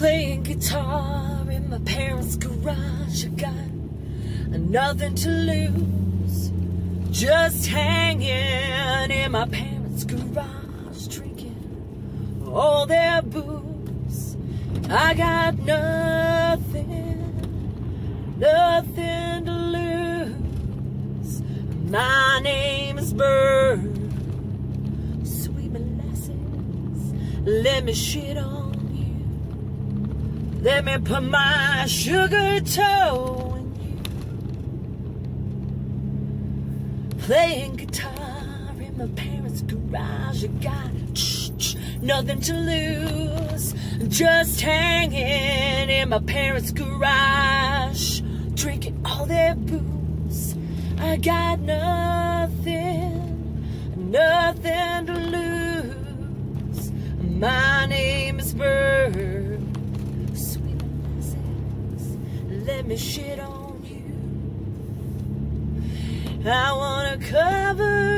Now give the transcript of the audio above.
Playing guitar in my parents' garage. I got nothing to lose. Just hanging in my parents' garage, drinking all their booze. I got nothing, nothing to lose. My name is Bird. Sweet molasses, let me shit on. Let me put my sugar toe in you. Playing guitar in my parents' garage. I got nothing to lose. Just hanging in my parents' garage. Drinking all their booze. I got nothing, nothing to lose. My let me shit on you. I wanna cover.